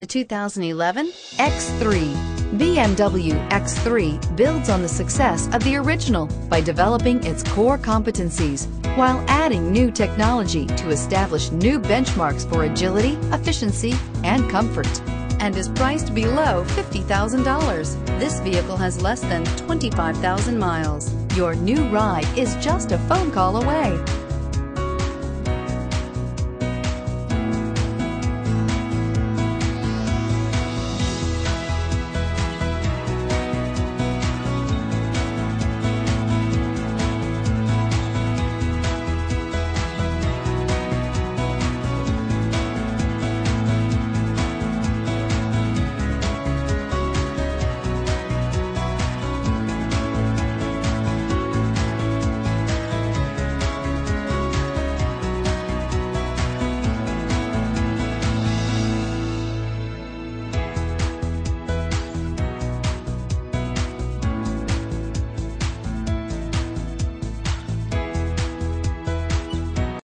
The 2011 X3. BMW X3 builds on the success of the original by developing its core competencies while adding new technology to establish new benchmarks for agility, efficiency, and comfort and is priced below $50,000. This vehicle has less than 25,000 miles. Your new ride is just a phone call away.